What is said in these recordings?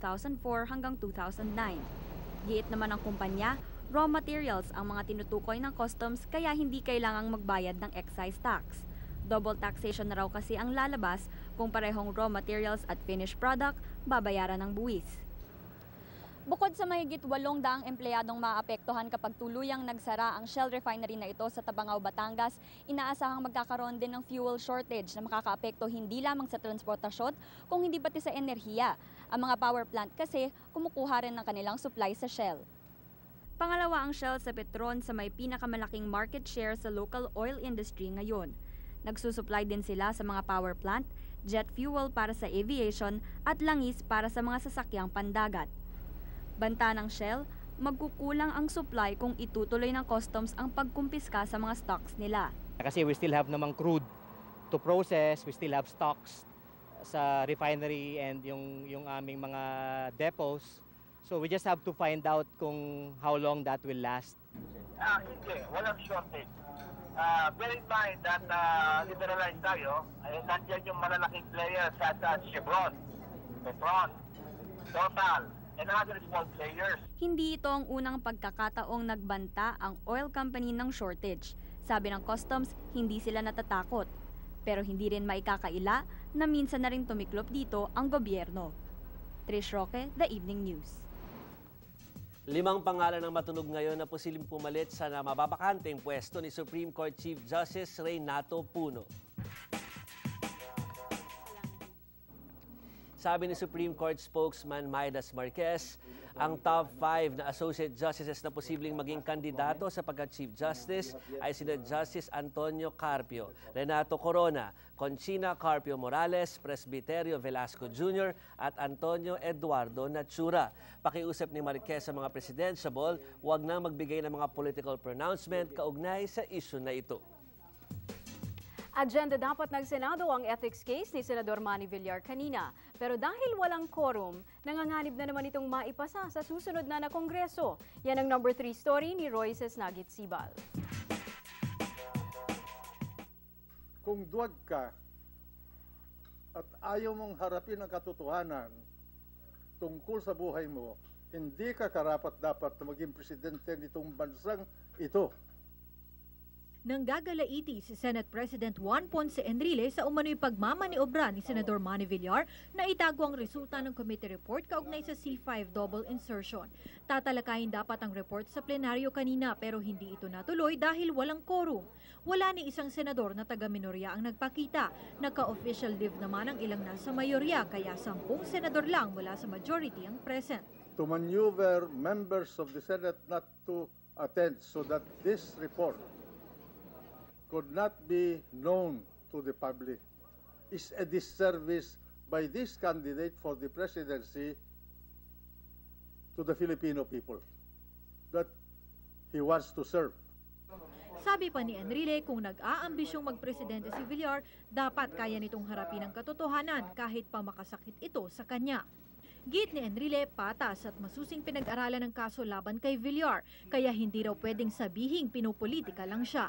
2004 hanggang 2009. Giit naman ng kumpanya, raw materials ang mga tinutukoy ng customs kaya hindi kailangang magbayad ng excise tax. Double taxation na raw kasi ang lalabas kung parehong raw materials at finished product babayaran ng buwis. Bukod sa mahigit 800 empleyadong maapektuhan kapag tuluyang nagsara ang Shell refinery na ito sa Tabangao, Batangas, inaasahang magkakaroon din ng fuel shortage na makakaapekto hindi lamang sa transportasyon kung hindi pati sa enerhiya. Ang mga power plant kasi kumukuha rin ng kanilang supply sa Shell. Pangalawa ang Shell sa Petron sa may pinakamalaking market share sa local oil industry ngayon. Nagsusupply din sila sa mga power plant, jet fuel para sa aviation at langis para sa mga sasakyang pandagat. Banta ng Shell, magkukulang ang supply kung itutuloy ng customs ang pagkumpiska sa mga stocks nila. Kasi we still have namang crude to process, we still have stocks sa refinery and yung, yung aming mga depots. So we just have to find out kung how long that will last. Ah, hindi. Walang shortage. Ah, bear in mind that uh, liberalized tayo, ay nandiyan yung malalaking players sa sa Chevron, Petron, Total, and other small players. Hindi ito ang unang pagkakataong nagbanta ang oil company ng shortage. Sabi ng customs, hindi sila natatakot. Pero hindi rin maikakaila na minsan na rin tumiklop dito ang gobyerno. Trish Roque, The Evening News. Limang pangalan ang matunog ngayon na posibleng pumalit sa mababakanteng pwesto ni Supreme Court Chief Justice Reynato Puno. Sabi ni Supreme Court spokesman Maidas Marquez, ang top 5 na Associate Justices na posibleng maging kandidato sa pagka-Chief Justice ay sina Justice Antonio Carpio, Renato Corona, Conchina Carpio Morales, Presbiterio Velasco Jr. at Antonio Eduardo Natura. Pakiusap ni Marquez sa mga presidentiable, huwag na magbigay ng mga political pronouncement kaugnay sa issue na ito. Agenda dapat ng Senado ang ethics case ni Senador Manny Villar kanina. Pero dahil walang quorum, nanganganib na naman itong maipasa sa susunod na na Kongreso. Yan ang number 3 story ni Royces Nagit Sibal. kung duwag ka at ayaw mong harapin ang katotohanan tungkol sa buhay mo, hindi ka karapat dapat na maging presidente nitong bansang ito. Nang gagalaiti si Senate President Juan Ponce Enrile sa umano'y pagmamaniobra ni Senador Manny Villar na itago ang resulta ng committee report kaugnay sa C5 double insertion. Tatalakayin dapat ang report sa plenaryo kanina pero hindi ito natuloy dahil walang quorum. Wala ni isang senador na taga-minorya ang nagpakita. Naka-official leave naman ang ilang nasa mayorya kaya sampung senador lang mula sa majority ang present. To maneuver members of the Senate not to attend so that this report could not be known to the public is a disservice by this candidate for the presidency to the Filipino people that he wants to serve. Sabi pa ni Enrile kung nag-aambisyong magpresidente si Villar, dapat kaya nitong harapin ang katotohanan kahit pa makasakit ito sa kanya. Git ni Enrile, patas at masusing pinag-aralan ng kaso laban kay Villar, kaya hindi raw pwedeng sabihing pinupolitika lang siya.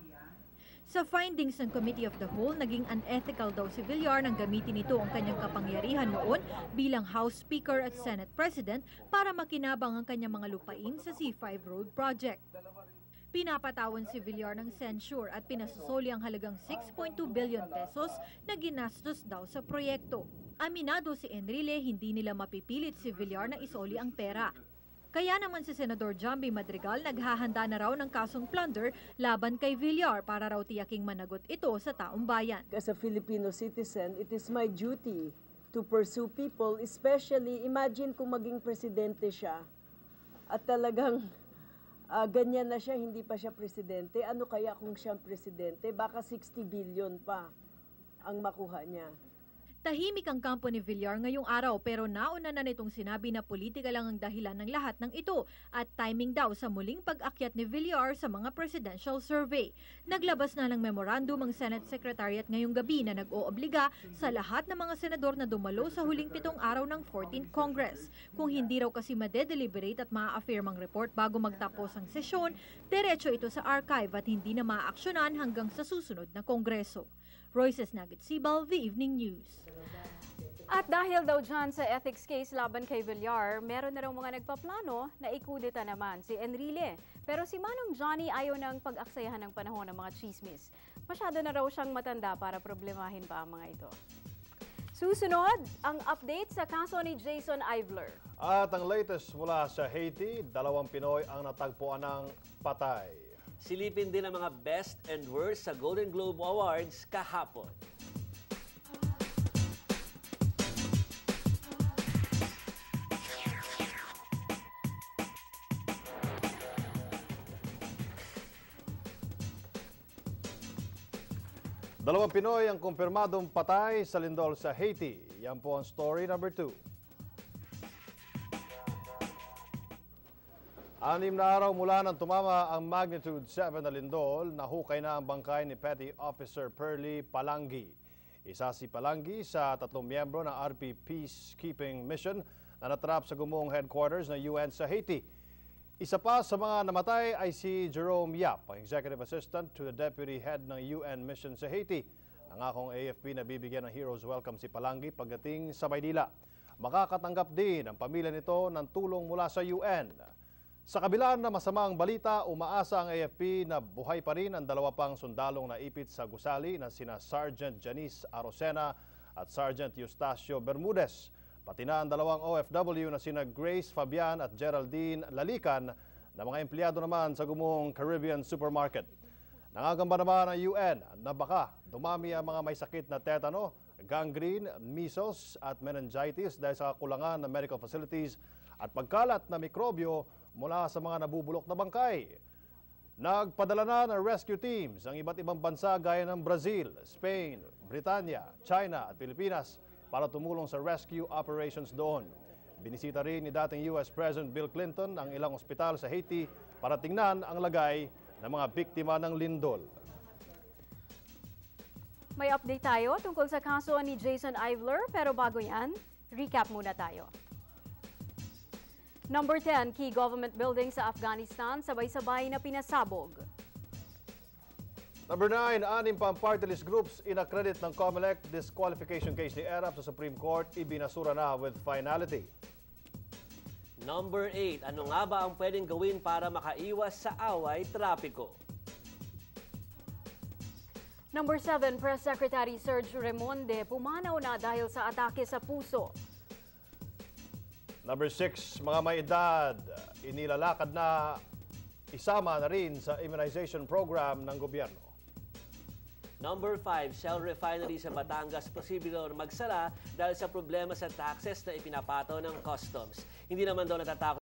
Sa findings ng Committee of the Whole, naging unethical daw si Villar nang gamitin ito ang kanyang kapangyarihan noon bilang House Speaker at Senate President para makinabang ang kanyang mga lupain sa C5 Road Project. Pinapatawan si Villar ng censure at pinasasoli ang halagang 6.2 billion pesos na ginastos daw sa proyekto. Aminado si Enrile hindi nila mapipilit si Villar na isoli ang pera. Kaya naman si Senador Jambi Madrigal naghahanda na raw ng kasong plunder laban kay Villar para raw tiyaking managot ito sa taong bayan. As a Filipino citizen, it is my duty to pursue people, especially imagine kung maging presidente siya at talagang ah, ganyan na siya, hindi pa siya presidente. Ano kaya kung siyang presidente? Baka 60 billion pa ang makuha niya. Tahimik ang kampo ni Villar ngayong araw pero nauna na nitong sinabi na politika lang ang dahilan ng lahat ng ito at timing daw sa muling pag-akyat ni Villar sa mga presidential survey. Naglabas na ng memorandum ang Senate Secretariat ngayong gabi na nag-oobliga sa lahat ng mga senador na dumalo sa huling pitong araw ng 14th Congress. Kung hindi raw kasi madedeliberate at maa-affirm ang report bago magtapos ang sesyon, diretso ito sa archive at hindi na maaaksyonan hanggang sa susunod na Kongreso. Royces Nugget Sibal, The Evening News. At dahil daw dyan sa ethics case laban kay Villar, meron na raw mga nagpaplano na ikudeta naman si Enrile. Pero si Manong Johnny ayaw ng pag-aksayahan ng panahon ng mga chismis. Masyado na raw siyang matanda para problemahin pa ang mga ito. Susunod, ang update sa kaso ni Jason Ivler. At ang latest mula sa Haiti, dalawang Pinoy ang natagpuan ng patay. Silipin din ang mga best and worst sa Golden Globe Awards kahapon. Dalawang Pinoy ang kumpirmadong patay sa lindol sa Haiti. Yan po ang story number two. Anim na araw mula nang tumama ang magnitude 7 na lindol, nahukay na ang bangkay ni Petty Officer Perly Palangi. Isa si Palangi sa tatlong miyembro ng RP Peacekeeping Mission na natrap sa gumuong headquarters ng UN sa Haiti. Isa pa sa mga namatay ay si Jerome Yap, ang Executive Assistant to the Deputy Head ng UN Mission sa Haiti. Nangakong AFP na bibigyan ng Heroes Welcome si Palangi pagdating sa Maynila. Makakatanggap din ang pamilya nito ng tulong mula sa UN. Sa kabila na masamang balita, umaasa ang AFP na buhay pa rin ang dalawa pang sundalong naipit sa gusali na sina Sergeant Janice Arosena at Sergeant Eustacio Bermudez. Pati na ang dalawang OFW na sina Grace Fabian at Geraldine Lalican na mga empleyado naman sa gumuhong Caribbean Supermarket. Nangagamba naman ang UN na baka dumami ang mga may sakit na tetano, gangrene, measles at meningitis dahil sa kakulangan ng medical facilities at pagkalat na mikrobyo mula sa mga nabubulok na bangkay. Nagpadala na ng rescue teams ang iba't ibang bansa gaya ng Brazil, Spain, Britanya, China at Pilipinas para tumulong sa rescue operations doon. Binisita rin ni dating US President Bill Clinton ang ilang ospital sa Haiti para tingnan ang lagay ng mga biktima ng lindol. May update tayo tungkol sa kaso ni Jason Ivler, pero bago yan, recap muna tayo. Number 10, key government building sa Afghanistan sabay-sabay na pinasabog. Number 9, anim pang party list groups inaccredit ng COMELEC disqualification case ni ERAP sa Supreme Court ibinasura na with finality. Number 8, ano nga ba ang pwedeng gawin para makaiwas sa away trapiko? Number 7, Press Secretary Serge Remonde pumanaw na dahil sa atake sa puso. Number 6, mga may edad, inilalakad na isama na rin sa immunization program ng gobyerno. Number 5, Shell Refinery sa Batangas posible na magsara dahil sa problema sa taxes na ipinapato ng customs. Hindi naman daw natatakot